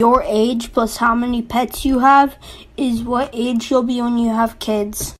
Your age plus how many pets you have is what age you'll be when you have kids.